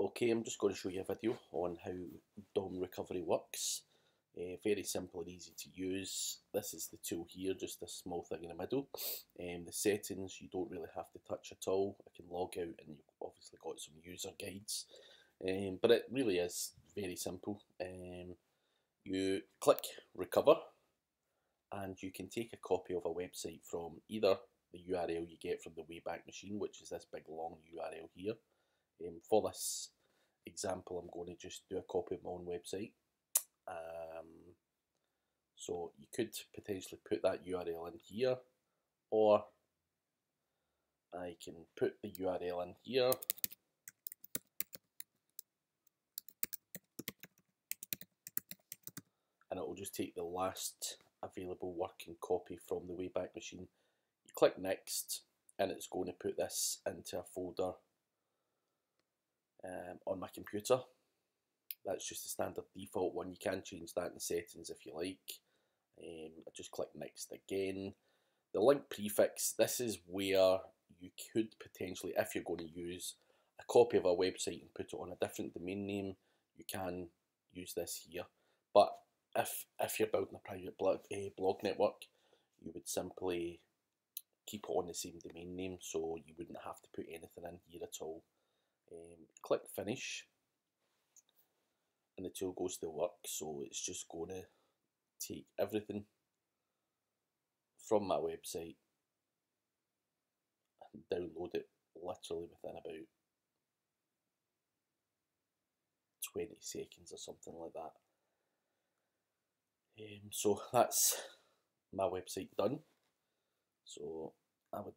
Okay, I'm just going to show you a video on how DOM recovery works. Uh, very simple and easy to use. This is the tool here, just a small thing in the middle. Um, the settings you don't really have to touch at all. I can log out and you've obviously got some user guides. Um, but it really is very simple. Um, you click recover and you can take a copy of a website from either the URL you get from the Wayback Machine, which is this big long URL here, um, for this example, I'm going to just do a copy of my own website. Um, so you could potentially put that URL in here, or I can put the URL in here. And it will just take the last available working copy from the Wayback Machine. You click next, and it's going to put this into a folder um, on my computer. That's just the standard default one. You can change that in settings if you like. Um, I just click next again. The link prefix, this is where you could potentially, if you're going to use a copy of a website and put it on a different domain name, you can use this here. But if if you're building a private blog, a blog network, you would simply keep it on the same domain name, so you wouldn't have to put anything in here at all. Um, click finish and the tool goes to work so it's just going to take everything from my website and download it literally within about 20 seconds or something like that. Um, so that's my website done. So I would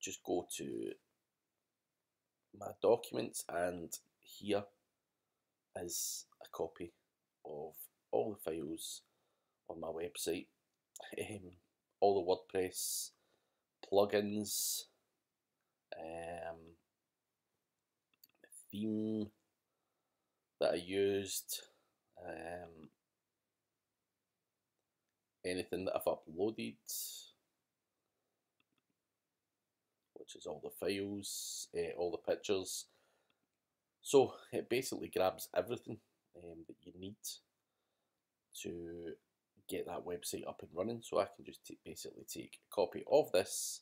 just go to my documents and here is a copy of all the files on my website, um, all the WordPress plugins, um, the theme that I used, um, anything that I've uploaded, which is all the files, uh, all the pictures. So it basically grabs everything um, that you need to get that website up and running. So I can just basically take a copy of this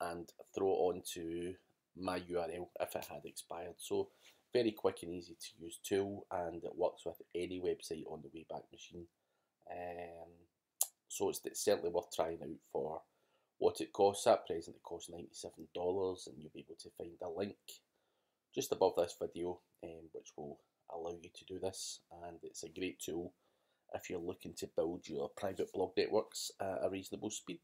and throw it onto my URL if it had expired. So very quick and easy to use tool and it works with any website on the Wayback Machine. Um, so it's, it's certainly worth trying out for what it costs. At present it costs $97 and you'll be able to find a link just above this video um, which will allow you to do this and it's a great tool if you're looking to build your private blog networks at a reasonable speed.